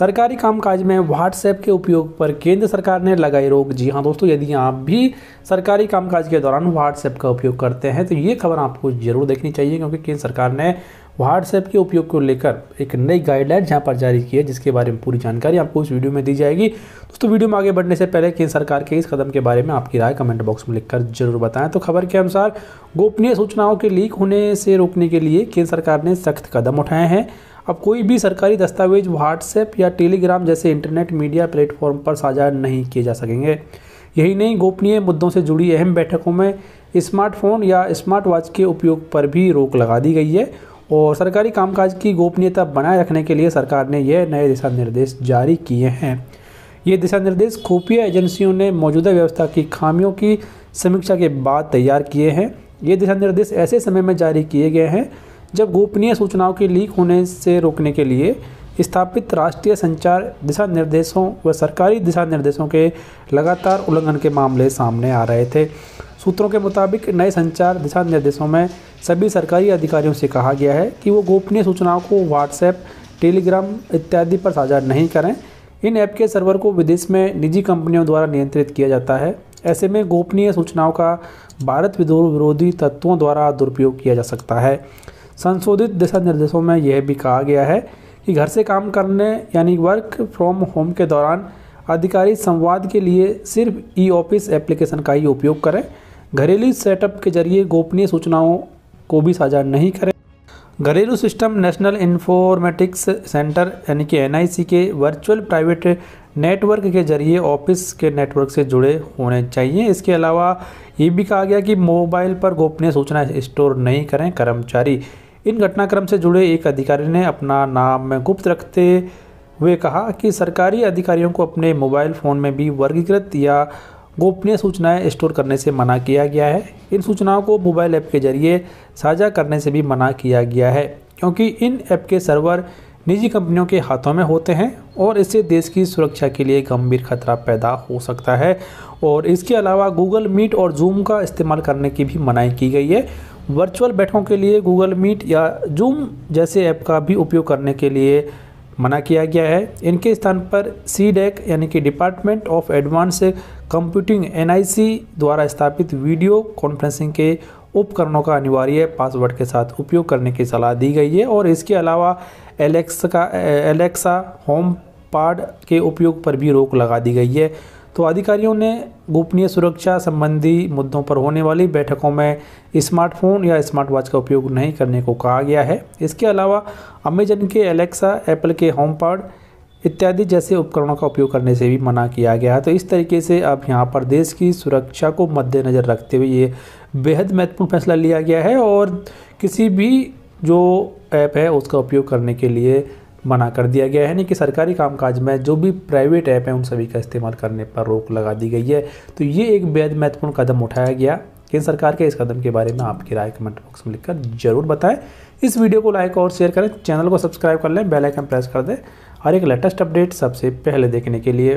सरकारी कामकाज में व्हाट्सएप के उपयोग पर केंद्र सरकार ने लगाई रोक। जी हाँ दोस्तों, यदि आप भी सरकारी कामकाज के दौरान व्हाट्सएप का उपयोग करते हैं तो ये खबर आपको ज़रूर देखनी चाहिए, क्योंकि केंद्र सरकार ने व्हाट्सएप के उपयोग को लेकर एक नई गाइडलाइन यहाँ पर जारी की है, जिसके बारे में पूरी जानकारी आपको इस वीडियो में दी जाएगी। दोस्तों, वीडियो में आगे बढ़ने से पहले केंद्र सरकार के इस कदम के बारे में आपकी राय कमेंट बॉक्स में लिखकर ज़रूर बताएँ। तो खबर के अनुसार, गोपनीय सूचनाओं के लीक होने से रोकने के लिए केंद्र सरकार ने सख्त कदम उठाए हैं। अब कोई भी सरकारी दस्तावेज़ व्हाट्सएप या टेलीग्राम जैसे इंटरनेट मीडिया प्लेटफॉर्म पर साझा नहीं किए जा सकेंगे। यही नहीं, गोपनीय मुद्दों से जुड़ी अहम बैठकों में स्मार्टफ़ोन या स्मार्ट वॉच के उपयोग पर भी रोक लगा दी गई है और सरकारी कामकाज की गोपनीयता बनाए रखने के लिए सरकार ने यह नए दिशा निर्देश जारी किए हैं। ये दिशा निर्देश खुफिया एजेंसियों ने मौजूदा व्यवस्था की खामियों की समीक्षा के बाद तैयार किए हैं। ये दिशा निर्देश ऐसे समय में जारी किए गए हैं जब गोपनीय सूचनाओं के लीक होने से रोकने के लिए स्थापित राष्ट्रीय संचार दिशा निर्देशों व सरकारी दिशा निर्देशों के लगातार उल्लंघन के मामले सामने आ रहे थे। सूत्रों के मुताबिक नए संचार दिशा निर्देशों में सभी सरकारी अधिकारियों से कहा गया है कि वो गोपनीय सूचनाओं को व्हाट्सएप टेलीग्राम इत्यादि पर साझा नहीं करें। इन ऐप के सर्वर को विदेश में निजी कंपनियों द्वारा नियंत्रित किया जाता है। ऐसे में गोपनीय सूचनाओं का भारत विरोधी तत्वों द्वारा दुरुपयोग किया जा सकता है। संशोधित दिशा निर्देशों में यह भी कहा गया है कि घर से काम करने यानी वर्क फ्रॉम होम के दौरान अधिकारी संवाद के लिए सिर्फ़ ई ऑफ़िस एप्लीकेशन का ही उपयोग करें। घरेलू सेटअप के ज़रिए गोपनीय सूचनाओं को भी साझा नहीं करें। घरेलू सिस्टम नेशनल इंफॉर्मेटिक्स सेंटर यानी कि एनआईसी के वर्चुअल प्राइवेट नेटवर्क के ज़रिए ऑफ़िस के नेटवर्क से जुड़े होने चाहिए। इसके अलावा ये भी कहा गया कि मोबाइल पर गोपनीय सूचना स्टोर नहीं करें, कर्मचारी। इन घटनाक्रम से जुड़े एक अधिकारी ने अपना नाम गुप्त रखते हुए कहा कि सरकारी अधिकारियों को अपने मोबाइल फ़ोन में भी वर्गीकृत या गोपनीय सूचनाएँ स्टोर करने से मना किया गया है। इन सूचनाओं को मोबाइल ऐप के ज़रिए साझा करने से भी मना किया गया है, क्योंकि इन ऐप के सर्वर निजी कंपनियों के हाथों में होते हैं और इससे देश की सुरक्षा के लिए गंभीर खतरा पैदा हो सकता है। और इसके अलावा गूगल मीट और जूम का इस्तेमाल करने की भी मनाही की गई है। वर्चुअल बैठकों के लिए गूगल मीट या जूम जैसे ऐप का भी उपयोग करने के लिए मना किया गया है। इनके स्थान पर सी डेक यानी कि department of advance computing NIC द्वारा स्थापित वीडियो कॉन्फ्रेंसिंग के उपकरणों का अनिवार्य पासवर्ड के साथ उपयोग करने की सलाह दी गई है और इसके अलावा एलेक्स का एलेक्सा होम पाड के उपयोग पर भी रोक लगा दी गई है। तो अधिकारियों ने गोपनीय सुरक्षा संबंधी मुद्दों पर होने वाली बैठकों में स्मार्टफ़ोन या स्मार्ट वॉच का उपयोग नहीं करने को कहा गया है। इसके अलावा अमेजन के एलेक्सा, एप्पल के होम पाड इत्यादि जैसे उपकरणों का उपयोग करने से भी मना किया गया है। तो इस तरीके से अब यहाँ पर देश की सुरक्षा को मद्देनज़र रखते हुए ये बेहद महत्वपूर्ण फैसला लिया गया है और किसी भी जो ऐप है उसका उपयोग करने के लिए मना कर दिया गया है। यानी कि सरकारी कामकाज में जो भी प्राइवेट ऐप हैं, उन सभी का इस्तेमाल करने पर रोक लगा दी गई है। तो ये एक बेहद महत्वपूर्ण कदम उठाया गया। केंद्र सरकार के इस कदम के बारे में आपकी राय कमेंट बॉक्स में लिखकर ज़रूर बताएँ। इस वीडियो को लाइक और शेयर करें। चैनल को सब्सक्राइब कर लें। बेल आइकन प्रेस कर दें। और एक लेटेस्ट अपडेट सबसे पहले देखने के लिए